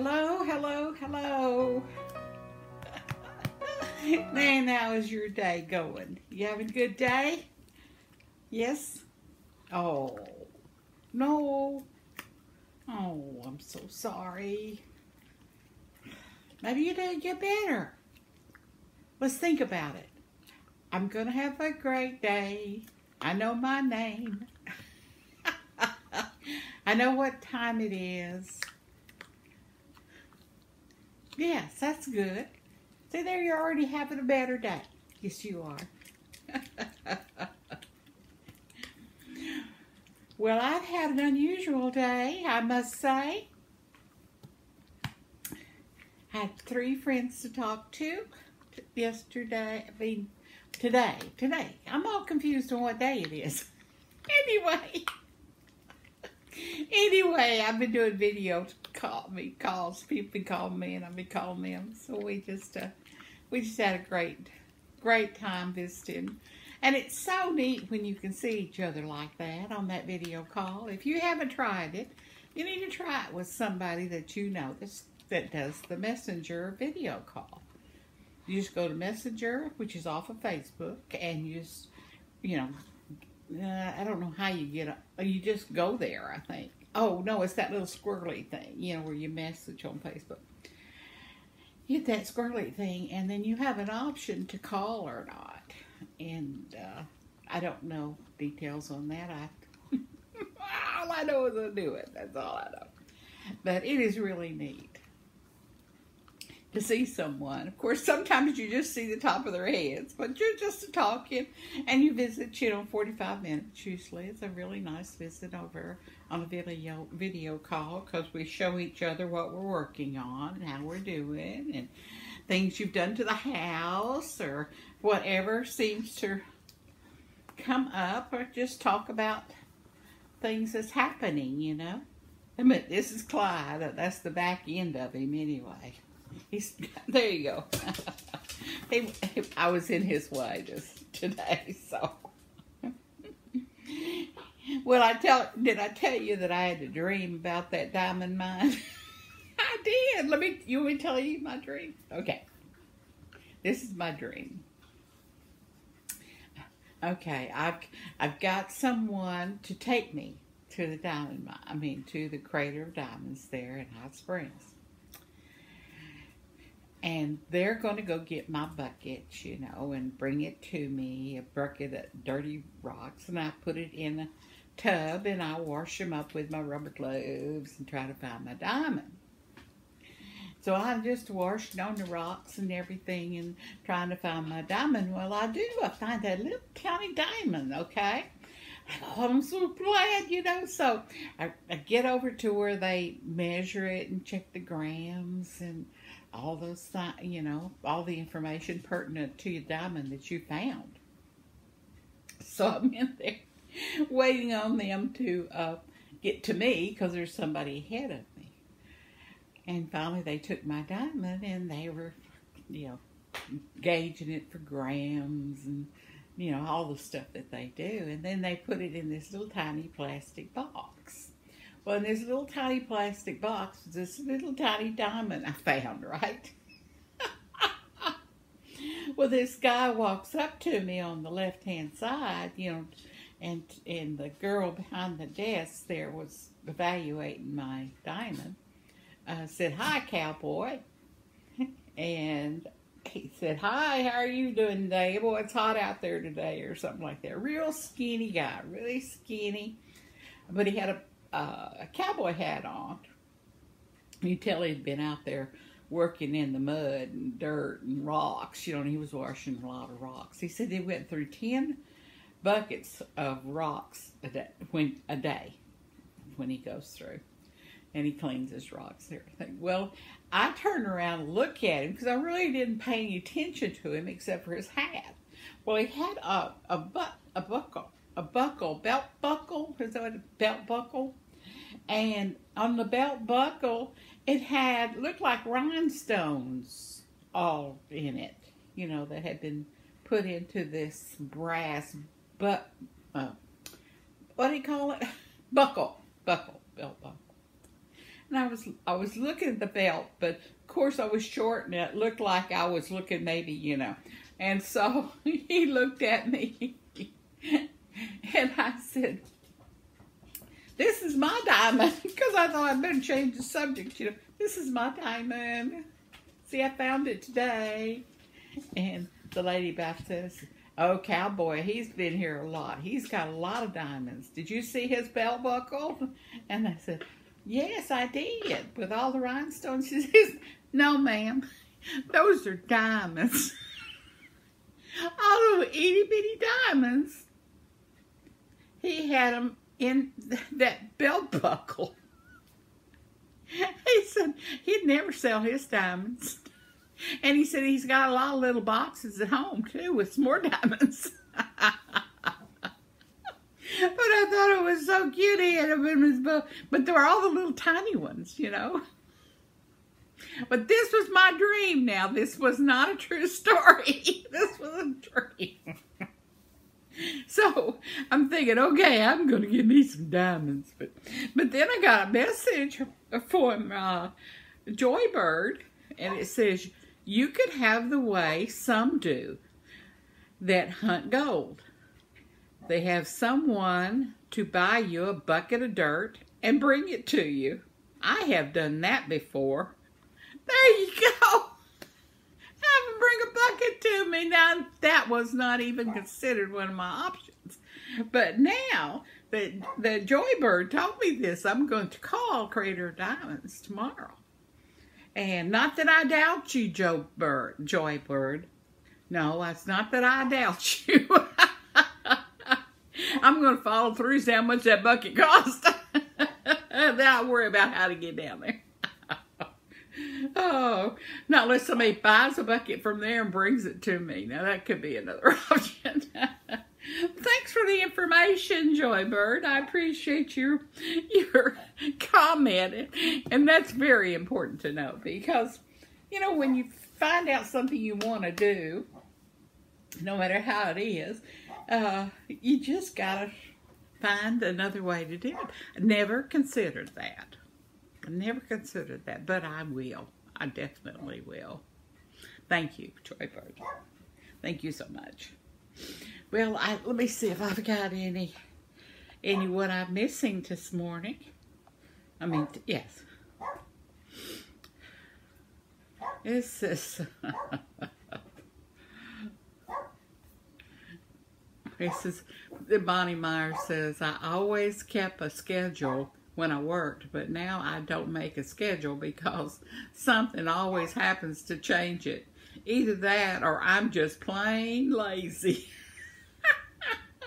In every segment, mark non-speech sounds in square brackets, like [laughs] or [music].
Hello, hello, hello. [laughs] Man, how is your day going? You having a good day? Yes? Oh, no. Oh, I'm so sorry. Maybe you did get better. Let's think about it. I'm going to have a great day. I know my name. [laughs] I know what time it is. Yes, that's good. See there, you're already having a better day. Yes, you are. [laughs] well, I've had an unusual day, I must say. Had three friends to talk to yesterday. I mean, today. Today. I'm all confused on what day it is. [laughs] anyway. Anyway, I've been doing videos call me calls. People been calling me and I've been calling them. So we just uh, we just had a great great time visiting. And it's so neat when you can see each other like that on that video call. If you haven't tried it, you need to try it with somebody that you know that's, that does the messenger video call. You just go to Messenger, which is off of Facebook, and you just, you know, uh, I don't know how you get, a, you just go there, I think. Oh, no, it's that little squirrely thing, you know, where you message on Facebook. Hit that squirrely thing, and then you have an option to call or not. And uh, I don't know details on that. I [laughs] all I know is I do it. That's all I know. But it is really neat to see someone. Of course, sometimes you just see the top of their heads, but you're just talking and you visit, you know, 45 minutes usually. It's a really nice visit over on a video video call because we show each other what we're working on and how we're doing and things you've done to the house or whatever seems to come up or just talk about things that's happening, you know. I mean, this is Clyde. That's the back end of him anyway. He's [laughs] there. You go. [laughs] I was in his way just today, so. well, I tell. Did I tell you that I had a dream about that diamond mine? [laughs] I did. Let me. You want me tell you my dream? Okay. This is my dream. Okay, I've I've got someone to take me to the diamond mine. I mean, to the crater of diamonds there in Hot Springs and they're going to go get my bucket, you know, and bring it to me, a bucket of dirty rocks, and I put it in a tub and I wash them up with my rubber gloves and try to find my diamond. So I'm just washing on the rocks and everything and trying to find my diamond. Well, I do. I find that little tiny diamond, okay? Oh, I'm so glad, you know. So I, I get over to where they measure it and check the grams and all those, you know, all the information pertinent to your diamond that you found. So I'm in there waiting on them to uh, get to me because there's somebody ahead of me. And finally they took my diamond and they were, you know, gauging it for grams and, you know, all the stuff that they do. And then they put it in this little tiny plastic box. Well, in this little tiny plastic box this little tiny diamond I found, right? [laughs] well, this guy walks up to me on the left-hand side, you know, and and the girl behind the desk there was evaluating my diamond. Uh, said, "Hi, cowboy," [laughs] and he said, "Hi, how are you doing today? Boy, it's hot out there today," or something like that. Real skinny guy, really skinny, but he had a uh, a cowboy hat on. You tell he'd been out there working in the mud and dirt and rocks, you know, and he was washing a lot of rocks. He said he went through 10 buckets of rocks a day, when, a day when he goes through. And he cleans his rocks and everything. Well, I turned around and looked at him because I really didn't pay any attention to him except for his hat. Well, he had a, a, bu- a buckle a buckle, belt buckle, is that a belt buckle? And on the belt buckle, it had, looked like rhinestones all in it, you know, that had been put into this brass, but, uh, what do you call it? [laughs] Buckle, buckle, belt buckle. and I was I was looking at the belt, but of course I was short and it looked like I was looking maybe, you know. And so [laughs] he looked at me [laughs] and I said, This is my diamond [laughs] because I thought I'd better change the subject, you know. This is my diamond. See, I found it today. And the lady about says, Oh, cowboy, he's been here a lot. He's got a lot of diamonds. Did you see his belt buckle? [laughs] And I said, Yes, I did, with all the rhinestones. [laughs] She says, No, ma'am, those are diamonds. all of itty bitty diamonds. He had them in that belt [laughs] buckle. He said he'd never sell his diamonds. And he said he's got a lot of little boxes at home too with some more [laughs] diamonds. but I thought it was so cute. He had them in his book. But they were all the little tiny ones, you know. But this was my dream now. This was not a true [laughs] story. this was a dream. [laughs] so I'm thinking, okay, I'm going to give me some diamonds. But but then I got a message from uh, Joybird, and it says, you could have the way some do that hunt gold. They have someone to buy you a bucket of dirt and bring it to you. I have done that before. There you go. Bring a bucket to me. Now, that was not even considered one of my options. But now that the Joybird told me this, I'm going to call Crater Diamonds tomorrow. And not that I doubt you, Joe Bird, Joy Bird. No, it's not that I doubt you. [laughs] I'm going to follow through, see how much that bucket cost. [laughs] then I'll worry about how to get down there. Oh, not unless somebody buys a bucket from there and brings it to me. Now, that could be another [laughs] option. Thanks for the information, Joybird. I appreciate your your comment, and that's very important to know because, you know, when you find out something you want to do, no matter how it is, uh, you just gotta find another way to do it. Never considered that. I never considered that, but I will. I definitely will. Thank you, Joybird. Thank you so much. Well, I, let me see if I've got any, any what I'm missing this morning. I mean, yes. This is, [laughs] this is, Bonnie Meyer says, I always kept a schedule when I worked, but now I don't make a schedule because [laughs] something always happens to change it. Either that or I'm just plain lazy. [laughs]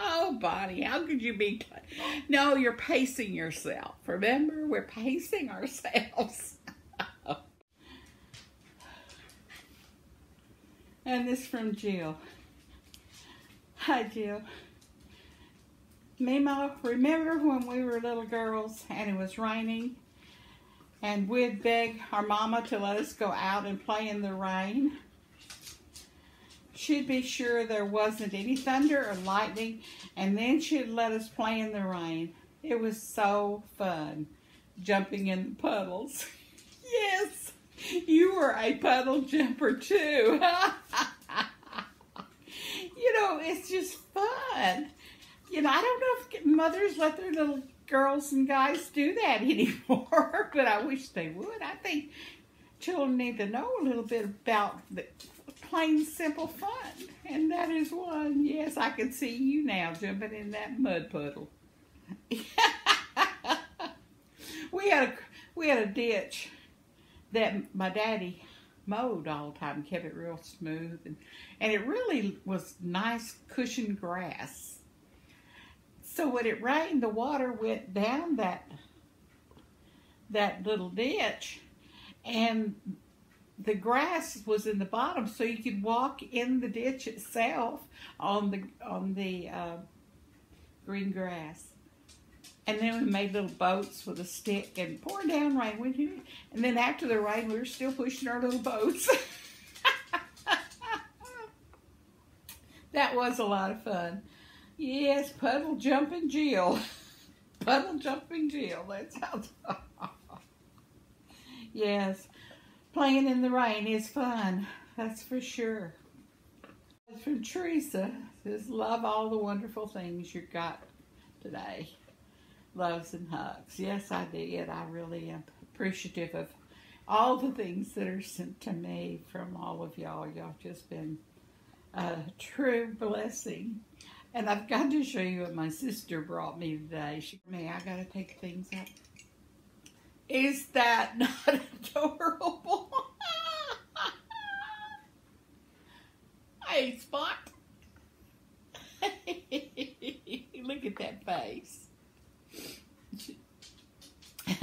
Oh, Bonnie, how could you be? No, you're pacing yourself. Remember, we're pacing ourselves. [laughs] and this from Jill. Hi, Jill. Mema, remember when we were little girls and it was raining and we'd beg our mama to let us go out and play in the rain? she'd be sure there wasn't any thunder or lightning, and then she'd let us play in the rain. It was so fun, jumping in the puddles. [laughs] yes, you were a puddle jumper too. [laughs] you know, it's just fun. You know, I don't know if mothers let their little girls and guys do that [laughs] anymore, but I wish they would. I think children need to know a little bit about the plain simple fun. And that is one. Yes, I can see you now jumping in that mud puddle. [laughs] we had a we had a ditch that my daddy mowed all the time, kept it real smooth, and, and it really was nice cushioned grass. So when it rained, the water went down that that little ditch, and the grass was in the bottom, so you could walk in the ditch itself on the on the uh, green grass. And then we made little boats with a stick and pour down rain. Would you? And then after the rain, we were still pushing our little boats. [laughs] that was a lot of fun. Yes, puddle jumping Jill. [laughs] puddle jumping Jill. That sounds. [laughs] Yes, playing in the rain is fun. That's for sure. From Teresa, says, love all the wonderful things you got today. Loves and hugs. Yes, I did. I really am appreciative of all the things that are sent to me from all of y'all. Y'all just been a true blessing. And I've got to show you what my sister brought me today. She, me, I got to take things up. Is that [laughs] not adorable? hey, Spot. [laughs] Look at that face. [laughs]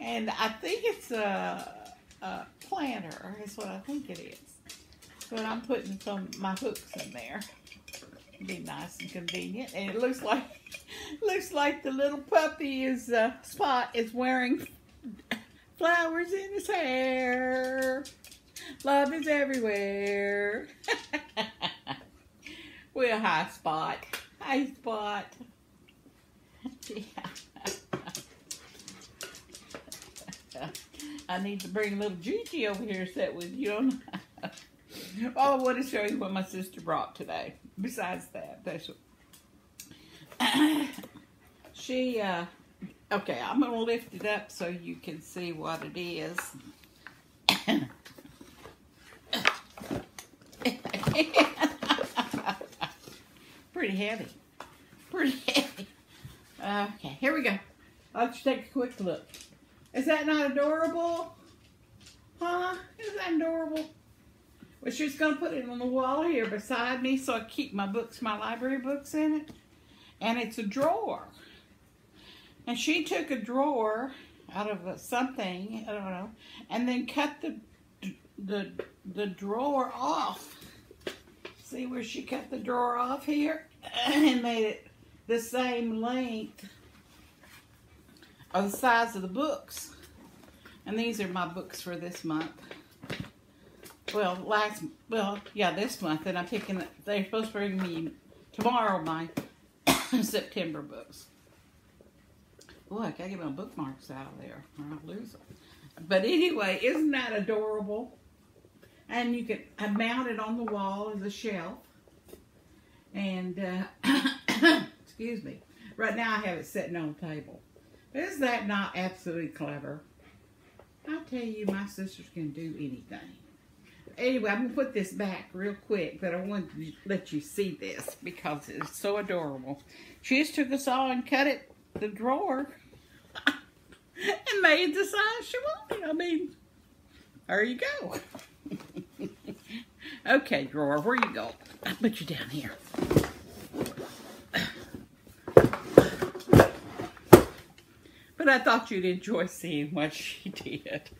and I think it's a, a planter, is what I think it is. But I'm putting some my hooks in there. Be nice and convenient. And it looks like [laughs] looks like the little puppy is uh, Spot is wearing flowers in his hair. Love is everywhere. [laughs] well, hi, Spot. Hi, Spot. Yeah. [laughs] I need to bring a little Gigi over here to sit with you. [laughs] oh, I want to show you what my sister brought today. Besides that, that's what, [coughs] she, uh, okay, I'm going to lift it up so you can see what it is. [coughs] Pretty heavy. Pretty heavy. Okay, here we go. Just take a quick look. Is that not adorable? Huh? Is that adorable? Well, she's going to put it on the wall here beside me so I keep my books, my library books in it. And it's a drawer. And she took a drawer out of something, I don't know, and then cut the, the, the drawer off. See where she cut the drawer off here? [clears throat] And made it the same length of the size of the books. And these are my books for this month. Well, last, well, yeah, this month. And I'm picking, they're supposed to bring me tomorrow my [coughs] September books. Look, I gotta get my bookmarks out of there or I'll lose them. But anyway, isn't that adorable? And you can I mount it on the wall as a shelf. And, uh, [coughs] excuse me. Right now I have it sitting on the table. Is that not absolutely clever? I tell you, my sisters can do anything. Anyway, I'm going to put this back real quick, but I want to let you see this because it's so adorable. She just took a saw and cut it, the drawer, [laughs] and made the size she wanted. I mean, there you go. [laughs] okay, drawer, where you go? I'll put you down here. But I thought you'd enjoy seeing what she [laughs] did.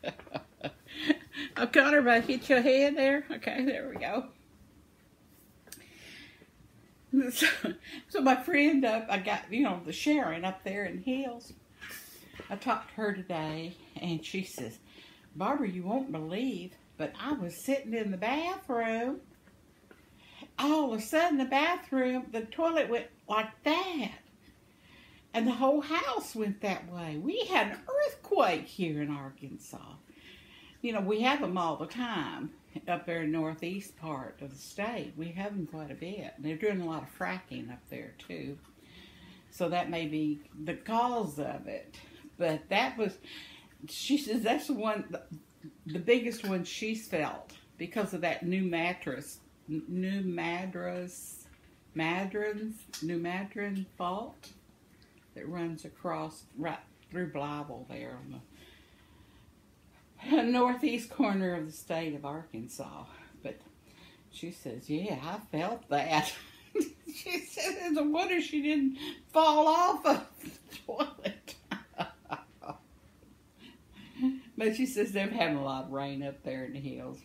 Oh, Connor, about hit your head there? Okay, there we go. [laughs] So, so my friend up, I got, you know, the Sharon up there in Hills. I talked to her today, and she says, Barbara, you won't believe, but I was sitting in the bathroom. All of a sudden, the bathroom, the toilet went like that. And the whole house went that way. We had an earthquake here in Arkansas. You know, we have them all the time up there in the northeast part of the state. We have them quite a bit. They're doing a lot of fracking up there too. So that may be the cause of it. But that was, she says that's the one, the biggest one she's felt because of that new mattress, new mattress, madrins, New Madrid fault that runs across right through Blytheville there on the [laughs] northeast corner of the state of Arkansas. But she says, yeah, I felt that. [laughs] she said it's a wonder she didn't fall off of the toilet. [laughs] but she says they've had a lot of rain up there in the hills.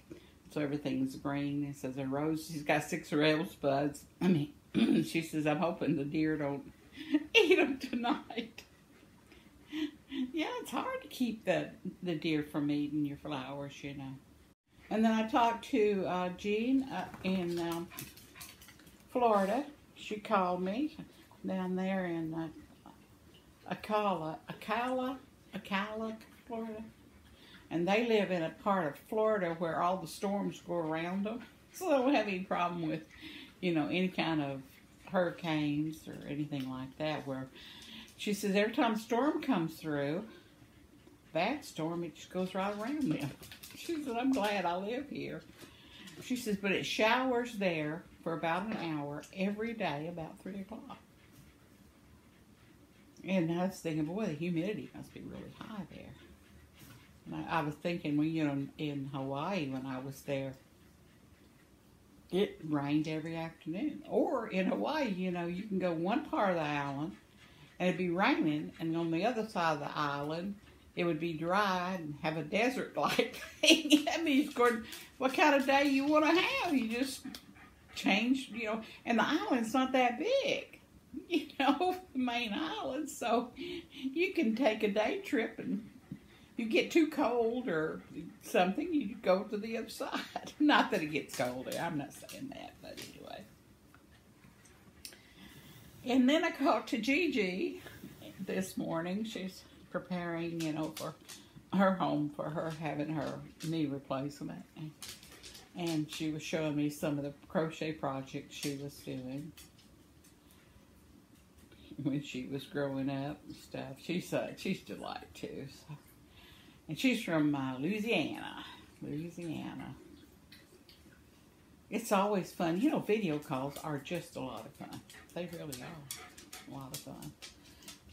So everything's green. It says a rose. She's got six rose buds. I mean, [clears throat] she says, I'm hoping the deer don't eat them tonight. Yeah, it's hard to keep the, the deer from eating your flowers, you know. And then I talked to uh, Jean uh, in um, Florida. She called me down there in uh, Ocala, Ocala, Ocala, Florida. and they live in a part of Florida where all the storms go around them, [laughs] so they don't have any problem with, you know, any kind of hurricanes or anything like that. Where she says every time a storm comes through, bad storm, it just goes right around them. [laughs] She said, I'm glad I live here. She says, but it showers there for about an hour every day about 3 o'clock. And I was thinking, boy, the humidity must be really high there. And I, I was thinking, well, you know, in Hawaii when I was there, it rained every afternoon. Or in Hawaii, you know, you can go one part of the island and it'd be raining, and on the other side of the island, it would be dry and have a desert like thing. [laughs] that means, Gordon, what kind of day you want to have? You just change, you know, and the island's not that big, [laughs] you know, the main island, so you can take a day trip and you get too cold or something, you go to the other [laughs] side. Not that it gets cold. I'm not saying that, but anyway. And then I called to Gigi this morning. She's preparing, you know, for her home for her having her knee replacement. And she was showing me some of the crochet projects she was doing when she was growing up and stuff. She's uh, she's delight too. So. And she's from uh, Louisiana. Louisiana. It's always fun. You know, video calls are just a lot of fun. They really are a lot of fun.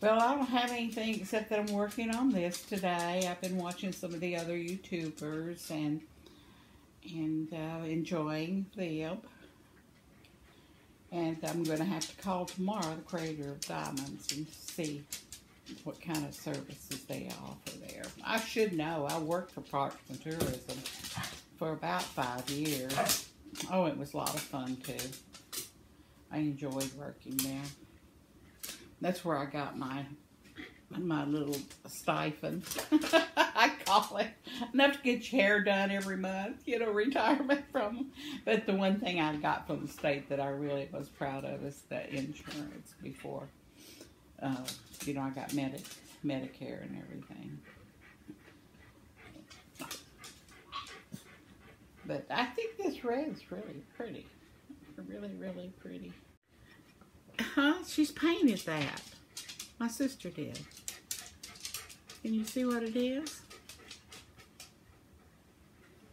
Well, I don't have anything except that I'm working on this today. I've been watching some of the other YouTubers and and uh, enjoying them. And I'm going to have to call tomorrow the Crater of Diamonds and see what kind of services they offer there. I should know. I worked for Parks and Tourism for about five years. Oh, it was a lot of fun too. I enjoyed working there. That's where I got my my little stipend. [laughs] I call it enough to get your hair done every month, you know, retirement from. But the one thing I got from the state that I really was proud of is the insurance before. Uh, you know, I got Medi Medicare and everything. But I think this red's really pretty. Really, really pretty. Huh? She's painted that. My sister did. Can you see what it is?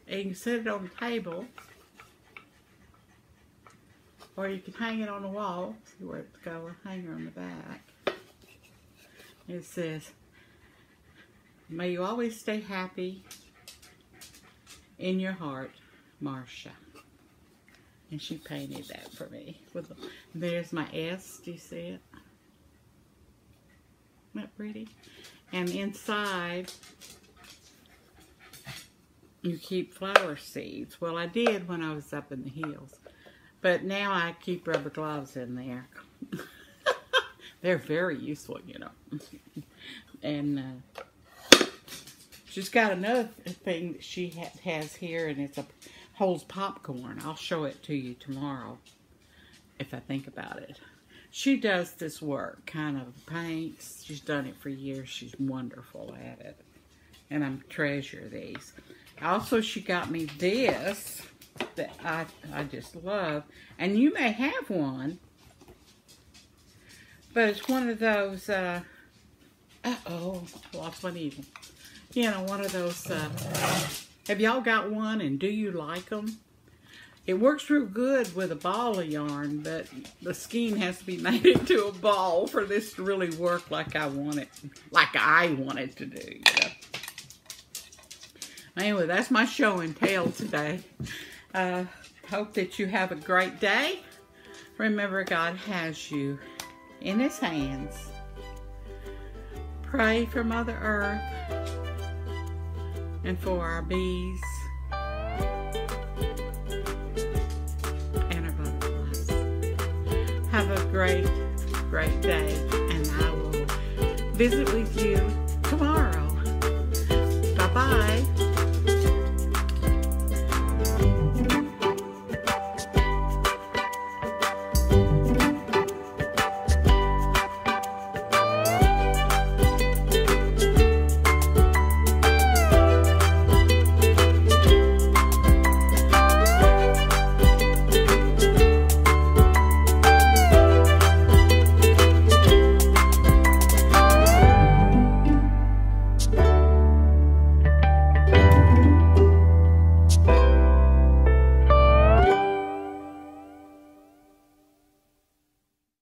And you can set it on the table. Or you can hang it on the wall. See where it's got a hanger on the back. It says, May you always stay happy in your heart, Marcia. And she painted that for me. With There's my S. Do you see it? Isn't that pretty? And inside, you keep flower seeds. Well, I did when I was up in the hills. But now I keep rubber gloves in there. [laughs] They're very useful, you know. and uh, she's got another thing that she ha has here, and it's a holds popcorn. I'll show it to you tomorrow if I think about it. She does this work, kind of paints. She's done it for years. She's wonderful at it. And I treasure these. Also, she got me this that I, I just love. And you may have one. But it's one of those, uh, uh-oh, lost my needle. You know, one of those, uh, have y'all got one and do you like them? It works real good with a ball of yarn, but the skein has to be [laughs] made into a ball for this to really work like I want it, like I want it to do, you know? Anyway, that's my show and tell today. Uh, hope that you have a great day. Remember, God has you in his hands. Pray for Mother Earth and for our bees and our butterflies. Have a great, great day, and I will visit with you